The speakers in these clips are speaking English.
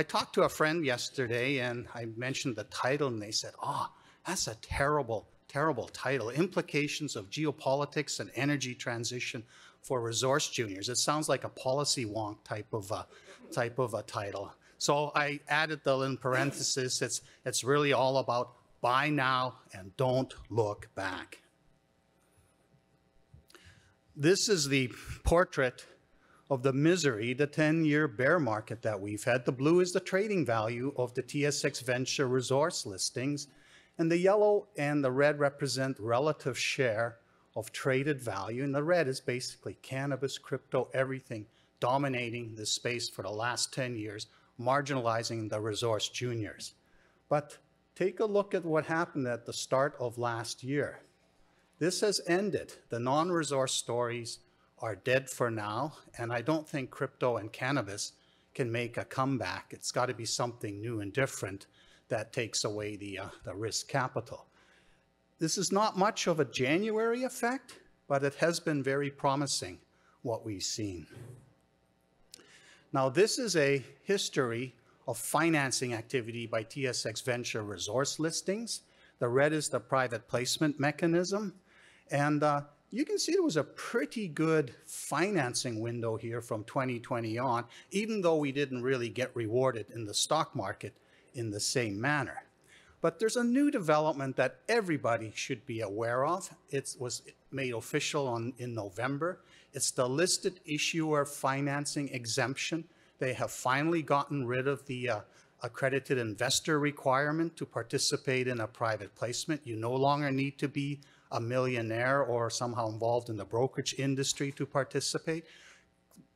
I talked to a friend yesterday and I mentioned the title and they said, oh, that's a terrible, terrible title. Implications of Geopolitics and Energy Transition for Resource Juniors. It sounds like a policy wonk type of a, type of a title. So I added the in parenthesis. It's, it's really all about buy now and don't look back. This is the portrait of the misery, the 10-year bear market that we've had. The blue is the trading value of the TSX Venture resource listings, and the yellow and the red represent relative share of traded value, and the red is basically cannabis, crypto, everything dominating this space for the last 10 years, marginalizing the resource juniors. But take a look at what happened at the start of last year. This has ended. The non-resource stories are dead for now, and I don't think crypto and cannabis can make a comeback. It's got to be something new and different that takes away the, uh, the risk capital. This is not much of a January effect, but it has been very promising what we've seen. Now, this is a history of financing activity by TSX Venture resource listings. The red is the private placement mechanism. And uh, you can see there was a pretty good financing window here from 2020 on, even though we didn't really get rewarded in the stock market in the same manner. But there's a new development that everybody should be aware of. It was made official on, in November. It's the listed issuer financing exemption. They have finally gotten rid of the uh, accredited investor requirement to participate in a private placement. You no longer need to be a millionaire or somehow involved in the brokerage industry to participate.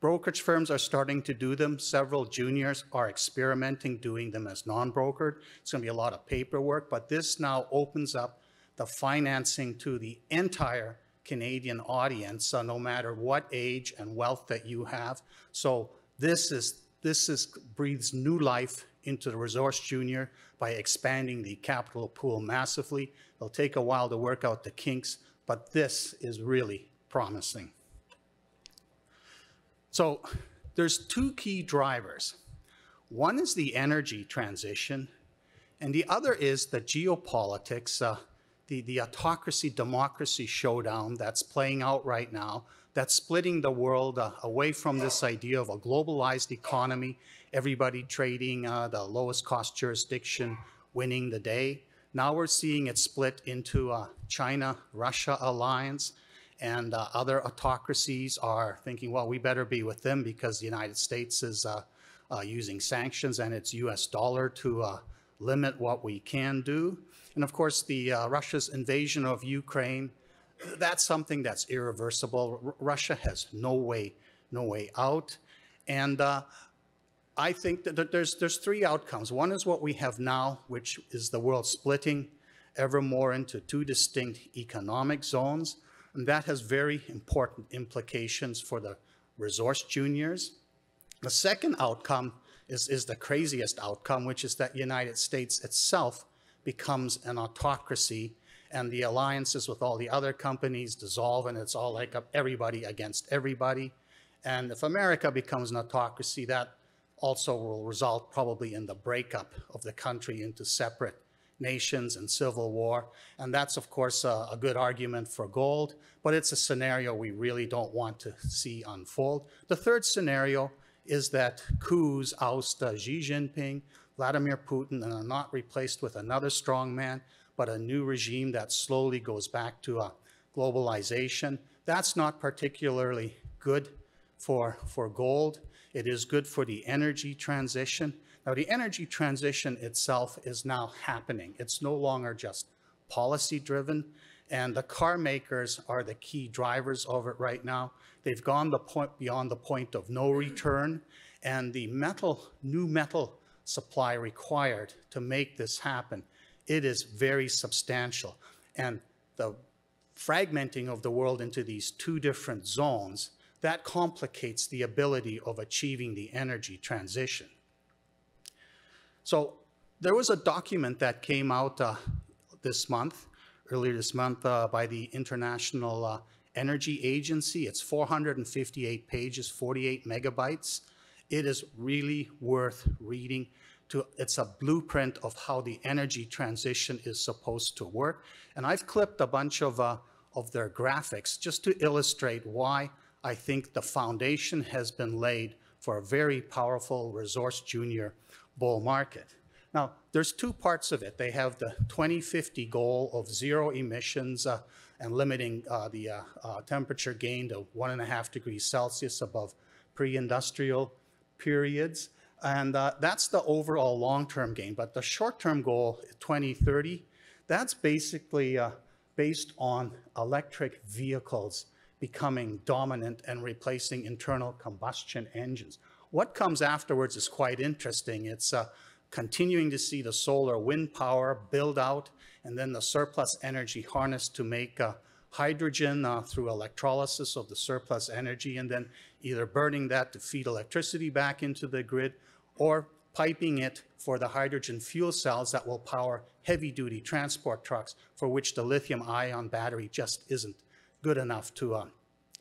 Brokerage firms are starting to do them. Several juniors are experimenting doing them as non-brokered. It's going to be a lot of paperwork, but this now opens up the financing to the entire Canadian audience, uh, no matter what age and wealth that you have. So this is this is breathes new life into the resource junior by expanding the capital pool massively. It'll take a while to work out the kinks, but this is really promising. So there's two key drivers. One is the energy transition, and the other is the geopolitics, uh, the, the autocracy-democracy showdown that's playing out right now, that's splitting the world uh, away from this idea of a globalized economy, everybody trading uh, the lowest cost jurisdiction, winning the day. Now we're seeing it split into a China-Russia alliance, and uh, other autocracies are thinking, well, we better be with them because the United States is uh, uh, using sanctions and its US dollar to uh, limit what we can do. And of course, the uh, Russia's invasion of Ukraine, that's something that's irreversible. R Russia has no way, no way out. And uh, I think that there's, there's three outcomes. One is what we have now, which is the world splitting ever more into two distinct economic zones. And that has very important implications for the resource juniors. The second outcome is, is the craziest outcome, which is that the United States itself becomes an autocracy and the alliances with all the other companies dissolve and it's all like everybody against everybody. And if America becomes an autocracy, that also will result probably in the breakup of the country into separate nations and civil war. And that's, of course, a, a, good argument for gold, but it's a scenario we really don't want to see unfold. The third scenario is that coups oust uh, Xi Jinping, Vladimir Putin, and are not replaced with another strong man, but a new regime that slowly goes back to a globalization. That's not particularly good for, for gold. It is good for the energy transition. Now, the energy transition itself is now happening. It's no longer just policy driven, and the car makers are the key drivers of it right now. They've gone the point beyond the point of no return, and the metal, new metal supply required to make this happen, it is very substantial. And the fragmenting of the world into these two different zones that complicates the ability of achieving the energy transition. So there was a document that came out uh, this month, earlier this month, uh, by the International uh, Energy Agency. It's 458 pages, 48 megabytes. It is really worth reading. To, it's a blueprint of how the energy transition is supposed to work. And I've clipped a bunch of, uh, of their graphics just to illustrate why I think the foundation has been laid for a very powerful resource junior bull market. Now, there's two parts of it. They have the 2050 goal of zero emissions uh, and limiting uh, the uh, uh, temperature gain to one and a half degrees Celsius above pre-industrial periods. And uh, that's the overall long-term gain. But the short-term goal, 2030, that's basically uh, based on electric vehicles becoming dominant and replacing internal combustion engines. What comes afterwards is quite interesting. It's uh, continuing to see the solar wind power build out, and then the surplus energy harnessed to make uh, hydrogen uh, through electrolysis of the surplus energy, and then either burning that to feed electricity back into the grid, or piping it for the hydrogen fuel cells that will power heavy-duty transport trucks, for which the lithium-ion battery just isn't good enough to uh,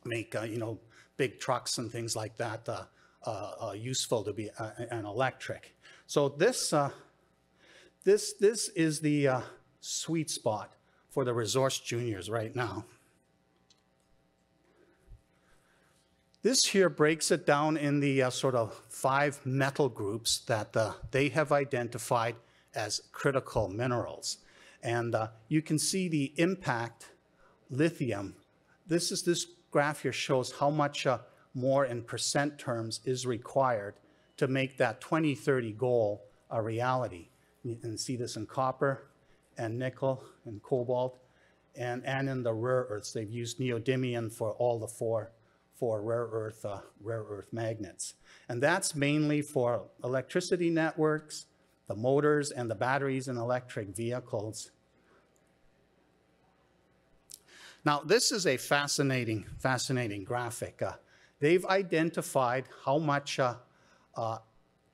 make, uh, you know, big trucks and things like that uh, uh, useful to be an electric. So this, this, this is the sweet spot for the resource juniors right now. This here breaks it down in the uh, sort of five metal groups that uh, they have identified as critical minerals. And uh, you can see the impact lithium. This is this graph here shows how much uh, more in percent terms is required to make that 2030 goal a reality. You can see this in copper and nickel and cobalt and, and in the rare earths. They've used neodymium for all the four, four rare, earth, uh, rare earth magnets. And that's mainly for electricity networks, the motors and the batteries in electric vehicles. Now, this is a fascinating, fascinating graphic. Uh, they've identified how much uh, uh,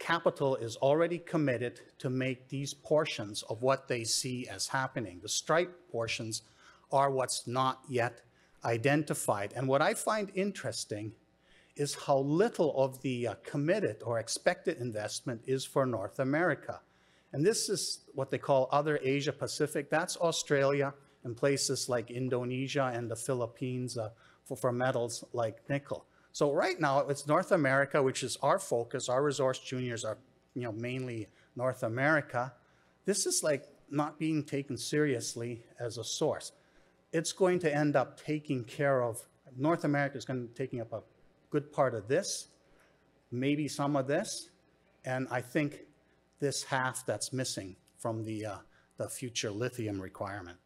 capital is already committed to make these portions of what they see as happening. The striped portions are what's not yet identified. And what I find interesting is how little of the uh, committed or expected investment is for North America. And this is what they call other Asia Pacific. That's Australia and places like Indonesia and the Philippines uh, for, for metals like nickel. So right now, it's North America, which is our focus. Our resource juniors are, you know, mainly North America. This is like not being taken seriously as a source. It's going to end up taking care of, North America is going to be taking up a good part of this, maybe some of this, and I think this half that's missing from the, uh, the future lithium requirement.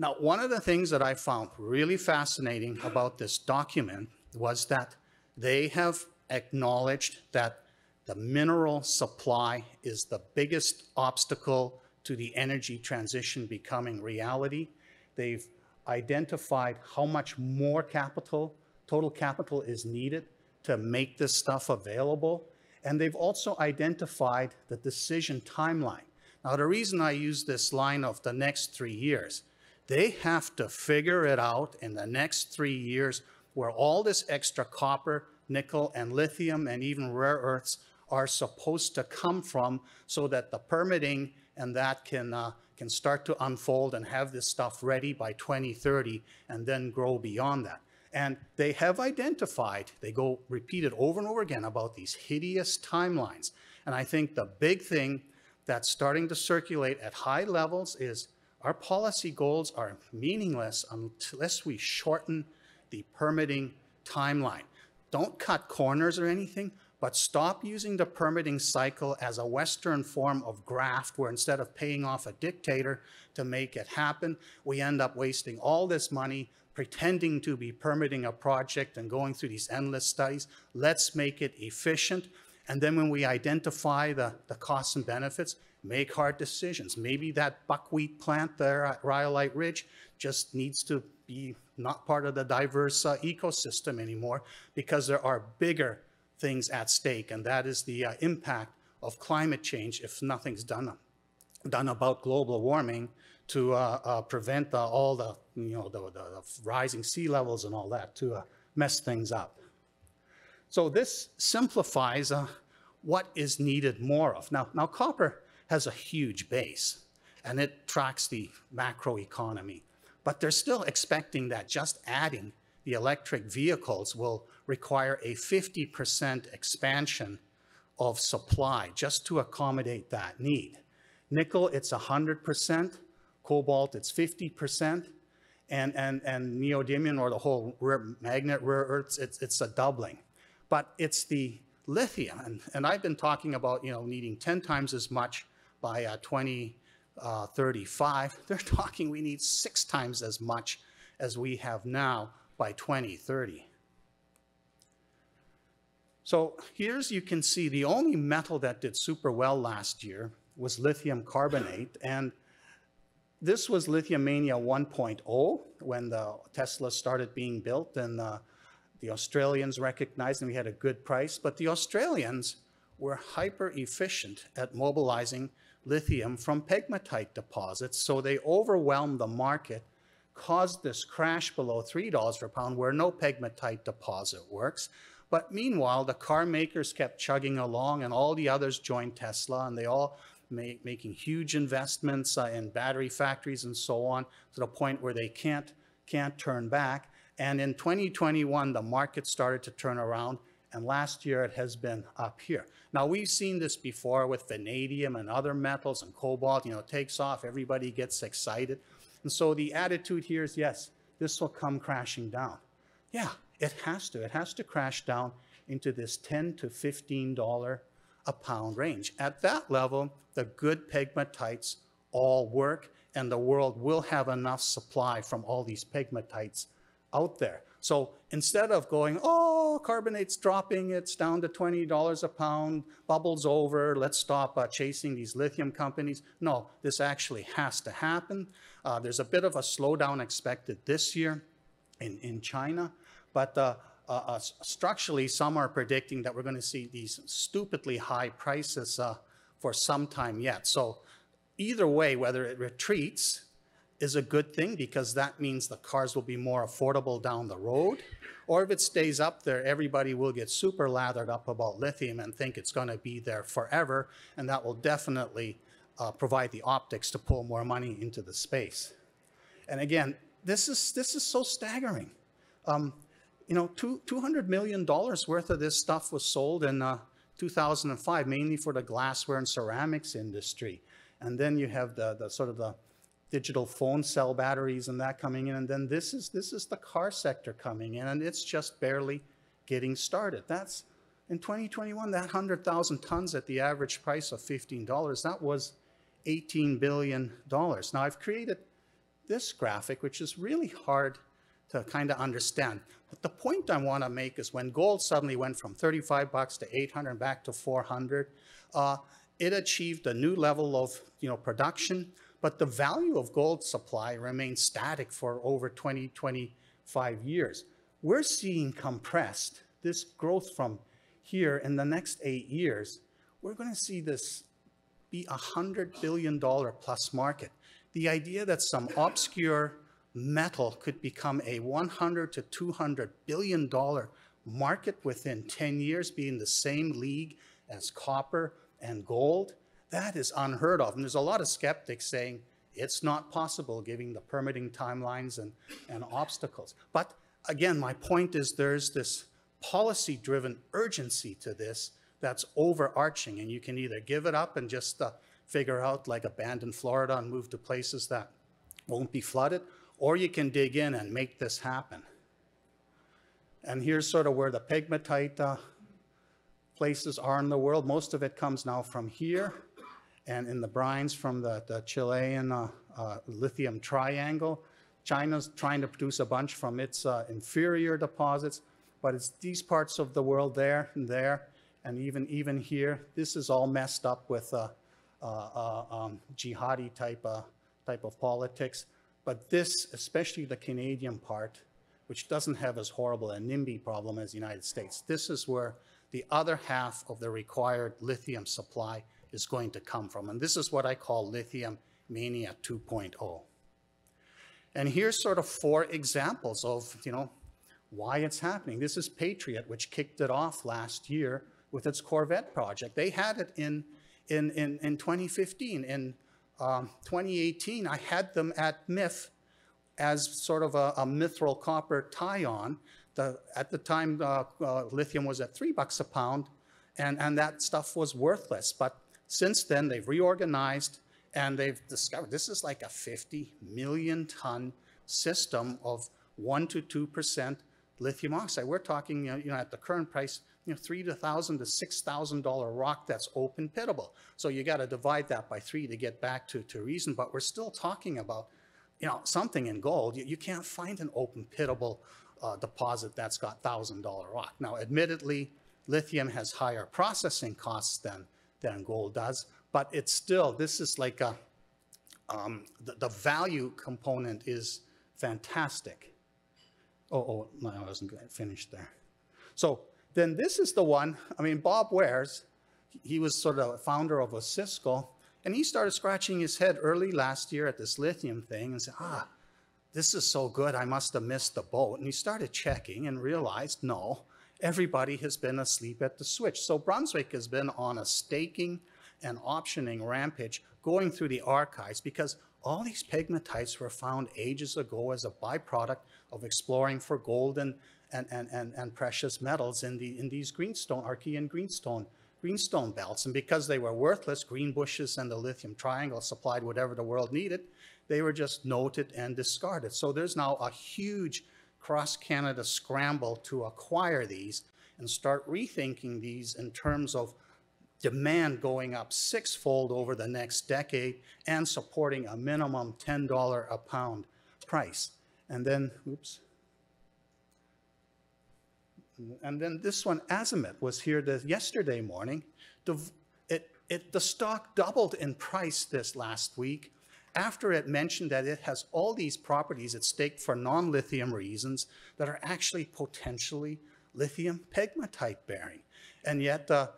Now, one of the things that I found really fascinating about this document was that they have acknowledged that the mineral supply is the biggest obstacle to the energy transition becoming reality. They've identified how much more capital, total capital is needed to make this stuff available. And they've also identified the decision timeline. Now, the reason I use this line of the next three years they have to figure it out in the next three years where all this extra copper, nickel, and lithium, and even rare earths are supposed to come from so that the permitting and that can, uh, can start to unfold and have this stuff ready by 2030 and then grow beyond that. And they have identified, they go repeated over and over again about these hideous timelines. And I think the big thing that's starting to circulate at high levels is our policy goals are meaningless unless we shorten the permitting timeline. Don't cut corners or anything, but stop using the permitting cycle as a Western form of graft where instead of paying off a dictator to make it happen, we end up wasting all this money pretending to be permitting a project and going through these endless studies. Let's make it efficient. And then when we identify the, the costs and benefits, make hard decisions. Maybe that buckwheat plant there at Rhyolite Ridge just needs to be not part of the diverse uh, ecosystem anymore because there are bigger things at stake, and that is the uh, impact of climate change if nothing's done, done about global warming to uh, uh prevent uh, all the, you know, the, the, rising sea levels and all that to uh, mess things up. So this simplifies what is needed more of. Now, now, copper has a huge base, and it tracks the macroeconomy. But they're still expecting that just adding the electric vehicles will require a 50% expansion of supply just to accommodate that need. Nickel, it's 100%. Cobalt, it's 50%. And, and, and neodymium, or the whole rare magnet rare earths, it's, it's a doubling. But it's the lithium, and, and I've been talking about, you know, needing 10 times as much by uh, 2035. They're talking we need six times as much as we have now by 2030. So here's, you can see the only metal that did super well last year was lithium carbonate. And this was Lithium Mania 1.0 when the Tesla started being built and uh, the Australians recognized and we had a good price. But the Australians were hyper efficient at mobilizing lithium from pegmatite deposits. So they overwhelmed the market, caused this crash below $3 per pound where no pegmatite deposit works. But meanwhile, the car makers kept chugging along and all the others joined Tesla and they all make, making huge investments uh, in battery factories and so on to the point where they can't, can't turn back. And in 2021, the market started to turn around and last year it has been up here. Now we've seen this before with vanadium and other metals and cobalt, you know, takes off, everybody gets excited. And so the attitude here is, yes, this will come crashing down. Yeah, it has to. It has to crash down into this 10 to $15 a pound range. At that level, the good pegmatites all work and the world will have enough supply from all these pegmatites out there. So instead of going, oh, carbonate's dropping, it's down to $20 a pound, bubbles over, let's stop uh, chasing these lithium companies. No, this actually has to happen. Uh, there's a bit of a slowdown expected this year in, in China, but uh, uh, uh, structurally, some are predicting that we're going to see these stupidly high prices uh, for some time yet. So either way, whether it retreats is a good thing because that means the cars will be more affordable down the road. Or if it stays up there, everybody will get super lathered up about lithium and think it's going to be there forever. And that will definitely uh, provide the optics to pull more money into the space. And again, this is, this is so staggering. Um, you know, two, $200 million worth of this stuff was sold in uh, 2005, mainly for the glassware and ceramics industry. And then you have the, the sort of the digital phone cell batteries and that coming in. And then this is, this is the car sector coming in, and it's just barely getting started. That's in 2021, that 100,000 tons at the average price of $15, that was $18 billion. Now I've created this graphic, which is really hard to kind of understand. But the point I want to make is when gold suddenly went from 35 bucks to 800 back to 400, uh, it achieved a new level of you know production, but the value of gold supply remains static for over 20, 25 years. We're seeing compressed this growth from here in the next eight years. We're going to see this be a $100 billion plus market. The idea that some obscure metal could become a 100 to 200 billion dollar market within 10 years, be in the same league as copper and gold, that is unheard of. And there's a lot of skeptics saying it's not possible given the permitting timelines and, and obstacles. But again, my point is there's this policy-driven urgency to this that's overarching, and you can either give it up and just uh, figure out like abandon Florida and move to places that won't be flooded, or you can dig in and make this happen. And here's sort of where the pegmatite uh, places are in the world. Most of it comes now from here and in the brines from the, the Chilean uh, uh, lithium triangle. China's trying to produce a bunch from its uh, inferior deposits, but it's these parts of the world there and there, and even, even here. This is all messed up with uh, uh, uh, um, jihadi type, type of politics. But this, especially the Canadian part, which doesn't have as horrible a NIMBY problem as the United States, this is where the other half of the required lithium supply is going to come from. And this is what I call lithium mania 2.0. And here's sort of four examples of, you know, why it's happening. This is Patriot, which kicked it off last year with its Corvette project. They had it in, in, in, in 2015. In um, 2018, I had them at MIF as sort of a, a mithril copper tie-on. The, at the time, uh, uh, lithium was at three bucks a pound, and, and that stuff was worthless. But since then, they've reorganized and they've discovered this is like a 50 million ton system of 1 to 2% lithium oxide. We're talking, you know, you know, at the current price, you know, three to thousand to six thousand dollar rock that's open pitable. So you got to divide that by three to get back to, to reason. But we're still talking about, you know, something in gold. You, you can't find an open pitable uh, deposit that's got thousand dollar rock. Now, admittedly, lithium has higher processing costs than than gold does, but it's still this is like a um, the, the value component is fantastic. Oh, oh, no, I wasn't finished there. So then this is the one, I mean, Bob Wares, he was sort of a founder of Osisko, and he started scratching his head early last year at this lithium thing and said, ah, this is so good, I must have missed the boat. And he started checking and realized, no, everybody has been asleep at the switch. So Brunswick has been on a staking and optioning rampage going through the archives because all these pegmatites were found ages ago as a byproduct of exploring for gold and, and, and, and, and precious metals in, the, in these greenstone, Archean greenstone, greenstone belts. And because they were worthless, Greenbushes and the lithium triangle supplied whatever the world needed, they were just noted and discarded. So there's now a huge cross-Canada scramble to acquire these and start rethinking these in terms of demand going up sixfold over the next decade and supporting a minimum $10 a pound price. And then, oops. And then this one, Azimut, was here the, yesterday morning. It, it, the stock doubled in price this last week after it mentioned that it has all these properties at stake for non-lithium reasons that are actually potentially lithium pegmatite bearing. And yet uh,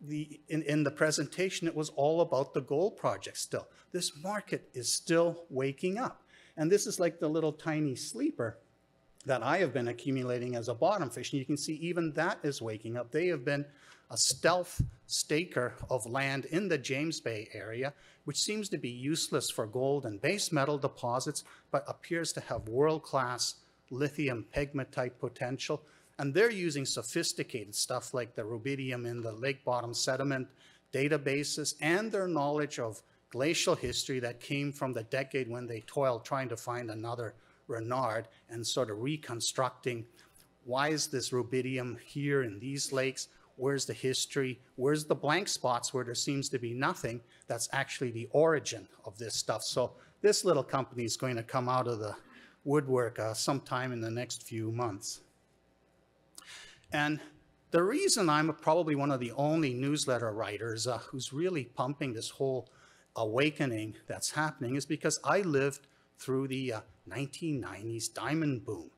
the, in, in the presentation, it was all about the gold project still. This market is still waking up. And this is like the little tiny sleeper that I have been accumulating as a bottom fish. And you can see even that is waking up. They have been a stealth staker of land in the James Bay area, which seems to be useless for gold and base metal deposits, but appears to have world-class lithium pegmatite potential and they're using sophisticated stuff like the rubidium in the lake bottom sediment databases and their knowledge of glacial history that came from the decade when they toiled trying to find another Renard and sort of reconstructing why is this rubidium here in these lakes? Where's the history? Where's the blank spots where there seems to be nothing? That's actually the origin of this stuff. So this little company is going to come out of the woodwork uh, sometime in the next few months. And the reason I'm probably one of the only newsletter writers uh, who's really pumping this whole awakening that's happening is because I lived through the uh, 1990s diamond boom.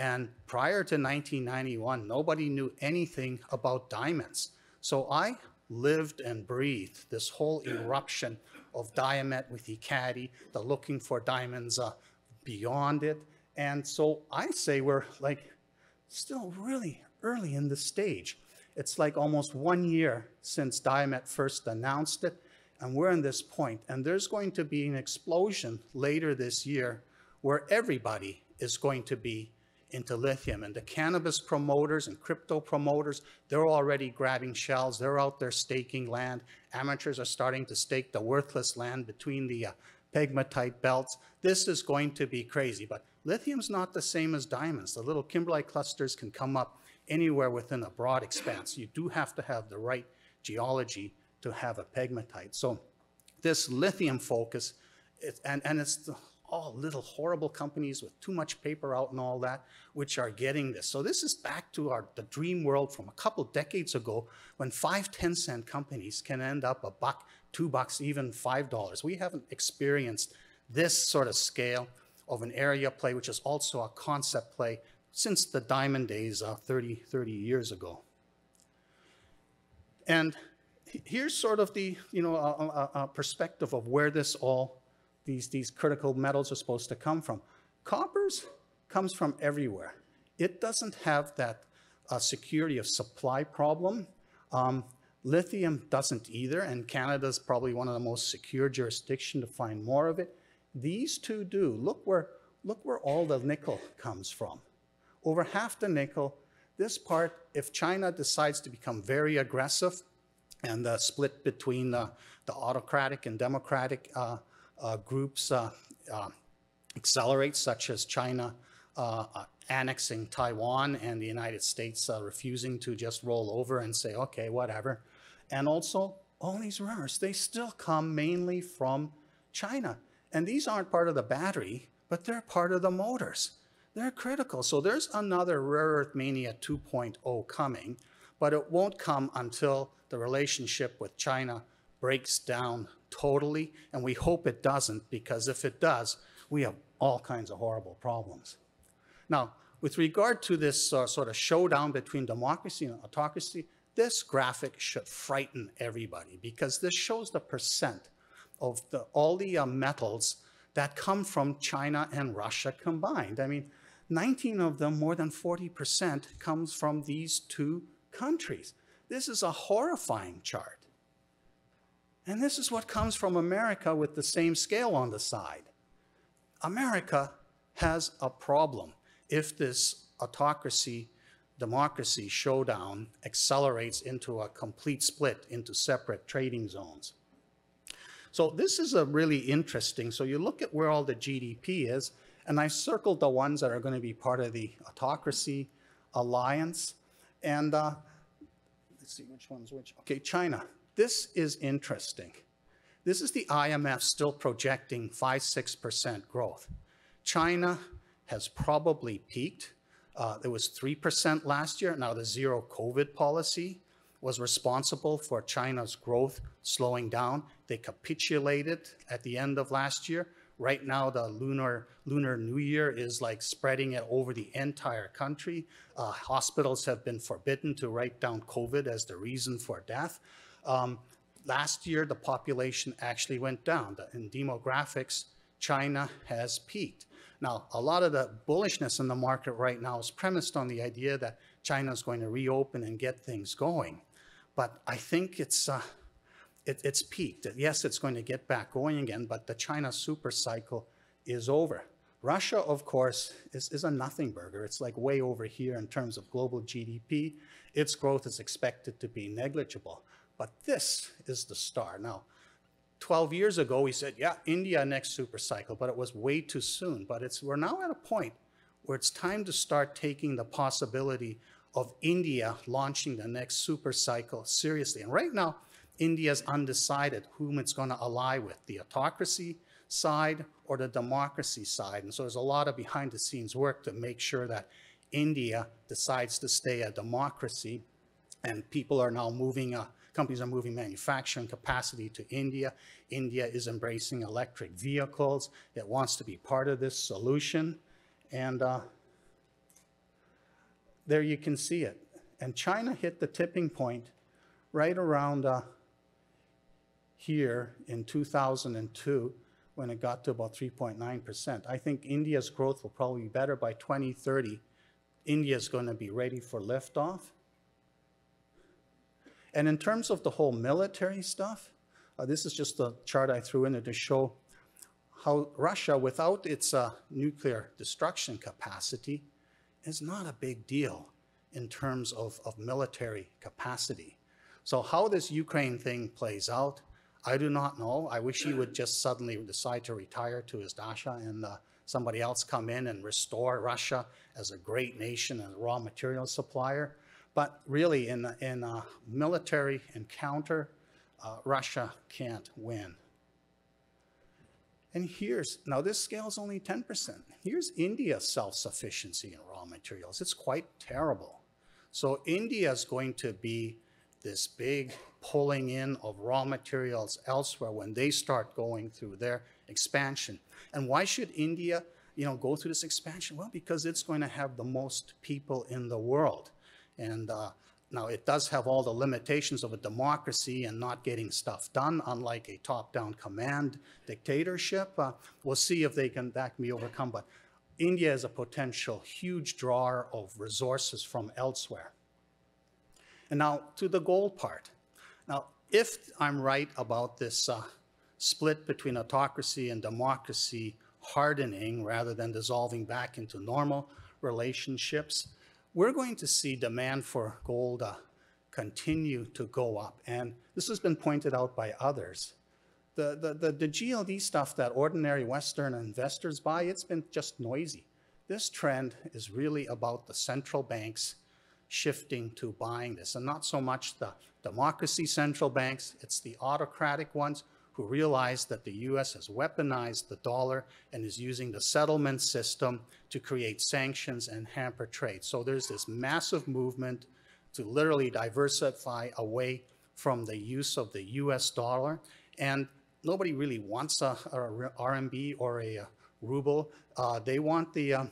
And prior to 1991, nobody knew anything about diamonds. So I lived and breathed this whole eruption of Diamet with Ekati, the looking for diamonds uh, beyond it. And so I say we're like still really early in the stage. It's like almost one year since Diamet first announced it, and we're in this point. And there's going to be an explosion later this year where everybody is going to be into lithium. And the cannabis promoters and crypto promoters, they're already grabbing shells. They're out there staking land. Amateurs are starting to stake the worthless land between the uh, pegmatite belts. This is going to be crazy. But lithium's not the same as diamonds. The little kimberlite clusters can come up anywhere within a broad expanse. You do have to have the right geology to have a pegmatite. So this lithium focus, it, and, and it's the, all little horrible companies with too much paper out and all that, which are getting this. So this is back to our the dream world from a couple decades ago when five, 10 cent companies can end up a buck, two bucks, even five dollars. We haven't experienced this sort of scale of an area play, which is also a concept play since the diamond days uh, 30, 30 years ago. And here's sort of the, you know, a, a, a perspective of where this all, these, these critical metals are supposed to come from. Coppers comes from everywhere. it doesn't have that uh, security of supply problem. Um, lithium doesn't either, and Canada's probably one of the most secure jurisdiction to find more of it. These two do. Look where, look where all the nickel comes from. Over half the nickel, this part, if China decides to become very aggressive and the split between the, the autocratic and democratic uh, uh, groups uh, uh accelerates, such as China uh, uh, annexing Taiwan and the United States refusing to just roll over and say, okay, whatever. And also, all these rare earths, they still come mainly from China. And these aren't part of the battery, but they're part of the motors. They're critical. So there's another Rare Earth Mania 2.0 coming, but it won't come until the relationship with China breaks down totally, and we hope it doesn't, because if it does, we have all kinds of horrible problems. Now, with regard to this uh, sort of showdown between democracy and autocracy, this graphic should frighten everybody because this shows the percent of the, all the uh, metals that come from China and Russia combined. I mean, 19 of them, more than 40%, comes from these two countries. This is a horrifying chart. And this is what comes from America with the same scale on the side. America has a problem if this autocracy democracy showdown accelerates into a complete split into separate trading zones. So this is a really interesting, so you look at where all the GDP is, and I circled the ones that are going to be part of the autocracy alliance. And uh, let's see which one's which. Okay, China. This is interesting. This is the IMF still projecting 5 6% growth. China has probably peaked uh, it was 3% last year. Now, the zero COVID policy was responsible for China's growth slowing down. They capitulated at the end of last year. Right now, the lunar, lunar New Year is like spreading it over the entire country. Uh, hospitals have been forbidden to write down COVID as the reason for death. Um, last year, the population actually went down. In demographics, China has peaked. Now, a lot of the bullishness in the market right now is premised on the idea that China is going to reopen and get things going. But I think it's, uh, it, it's peaked. Yes, it's going to get back going again, but the China super cycle is over. Russia, of course, is, is a nothing burger. It's like way over here in terms of global GDP. Its growth is expected to be negligible. But this is the star. Now, 12 years ago, we said, yeah, India next super cycle, but it was way too soon. But it's, we're now at a point where it's time to start taking the possibility of India launching the next super cycle seriously. And right now, India's undecided whom it's going to ally with, the autocracy side or the democracy side. And so there's a lot of behind the scenes work to make sure that India decides to stay a democracy and people are now moving uh, Companies are moving manufacturing capacity to India. India is embracing electric vehicles. It wants to be part of this solution. And uh, there you can see it. And China hit the tipping point right around uh, here in 2002 when it got to about 3.9%. I think India's growth will probably be better by 2030. India is going to be ready for liftoff. And in terms of the whole military stuff, uh, this is just a chart I threw in there to show how Russia, without its uh, nuclear destruction capacity, is not a big deal in terms of, of military capacity. So how this Ukraine thing plays out, I do not know. I wish he would just suddenly decide to retire to his dacha and uh, somebody else come in and restore Russia as a great nation and raw material supplier. But really, in, in a military encounter, uh, Russia can't win. And here's, now this scale is only 10%. Here's India's self-sufficiency in raw materials. It's quite terrible. So India is going to be this big pulling in of raw materials elsewhere when they start going through their expansion. And why should India, you know, go through this expansion? Well, because it's going to have the most people in the world. And uh, now it does have all the limitations of a democracy and not getting stuff done, unlike a top-down command dictatorship. Uh, we'll see if they can that can be overcome. But India is a potential huge drawer of resources from elsewhere. And now to the gold part. Now, if I'm right about this uh, split between autocracy and democracy hardening rather than dissolving back into normal relationships, we're going to see demand for gold uh, continue to go up. And this has been pointed out by others. The, the, the, the GLD stuff that ordinary Western investors buy, it's been just noisy. This trend is really about the central banks shifting to buying this, and not so much the democracy central banks, it's the autocratic ones who realize that the US has weaponized the dollar and is using the settlement system to create sanctions and hamper trade. So there's this massive movement to literally diversify away from the use of the US dollar. And nobody really wants a, a RMB or a, a ruble. Uh, they want the, um,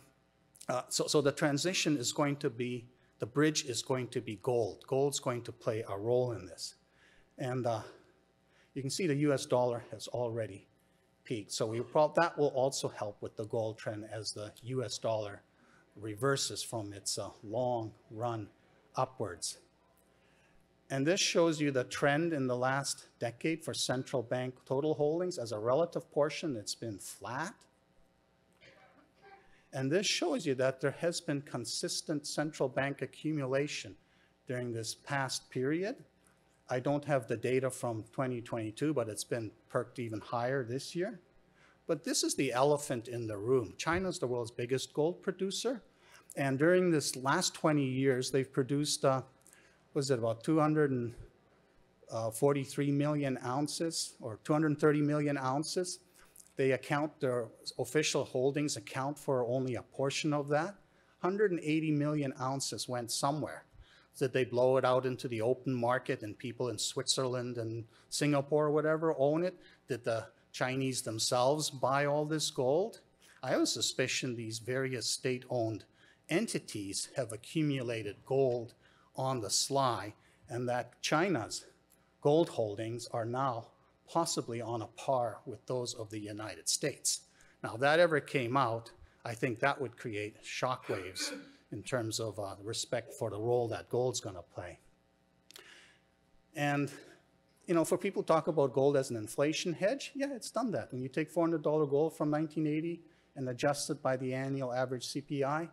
uh, so, so the transition is going to be, the bridge is going to be gold. Gold's going to play a role in this. And uh, you can see the US dollar has already peaked. So we that will also help with the gold trend as the US dollar reverses from its uh, long run upwards. And this shows you the trend in the last decade for central bank total holdings. As a relative portion, it's been flat. And this shows you that there has been consistent central bank accumulation during this past period. I don't have the data from 2022, but it's been perked even higher this year. But this is the elephant in the room. China's the world's biggest gold producer. And during this last 20 years, they've produced, uh, was it about 243 uh, ounces or 230 million ounces? They account, their official holdings account for only a portion of that. 180 million ounces went somewhere. Did they blow it out into the open market and people in Switzerland and Singapore or whatever own it? Did the Chinese themselves buy all this gold? I have a suspicion these various state-owned entities have accumulated gold on the sly and that China's gold holdings are now possibly on a par with those of the United States. Now, if that ever came out, I think that would create shockwaves in terms of uh, respect for the role that gold's going to play. And, you know, for people talk about gold as an inflation hedge, yeah, it's done that. When you take $400 gold from 1980 and adjust it by the annual average CPI,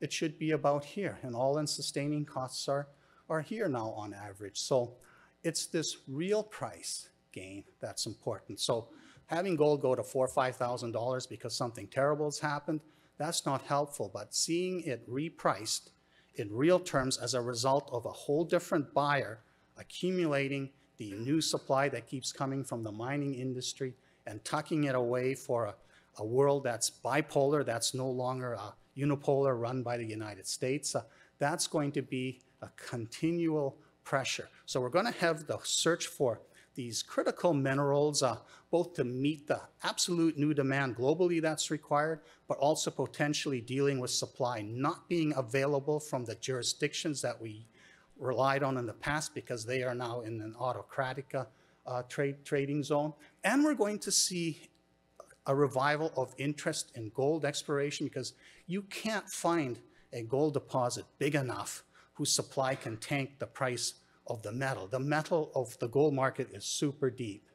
it should be about here. And all-in sustaining costs are, are here now on average. So it's this real price gain that's important. So having gold go to four or $5,000 because something terrible has happened, that's not helpful, but seeing it repriced in real terms as a result of a whole different buyer accumulating the new supply that keeps coming from the mining industry and tucking it away for a, a world that's bipolar, that's no longer a unipolar run by the United States, uh, that's going to be a continual pressure. So we're going to have the search for these critical minerals, uh, both to meet the absolute new demand globally that's required, but also potentially dealing with supply not being available from the jurisdictions that we relied on in the past because they are now in an autocratic uh, uh, trade trading zone. And we're going to see a revival of interest in gold exploration because you can't find a gold deposit big enough whose supply can tank the price of the metal. The metal of the gold market is super deep.